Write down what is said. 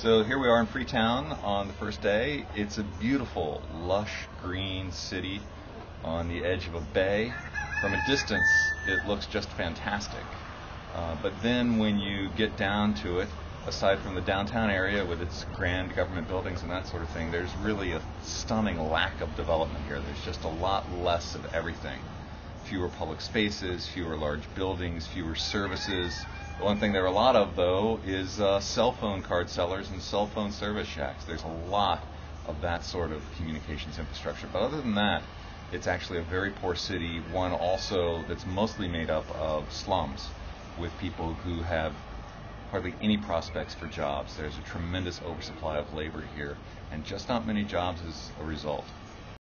So here we are in Freetown on the first day. It's a beautiful, lush green city on the edge of a bay. From a distance, it looks just fantastic. Uh, but then when you get down to it, aside from the downtown area with its grand government buildings and that sort of thing, there's really a stunning lack of development here. There's just a lot less of everything. Fewer public spaces, fewer large buildings, fewer services. The one thing there are a lot of, though, is uh, cell phone card sellers and cell phone service shacks. There's a lot of that sort of communications infrastructure. But other than that, it's actually a very poor city, one also that's mostly made up of slums with people who have hardly any prospects for jobs. There's a tremendous oversupply of labor here, and just not many jobs as a result.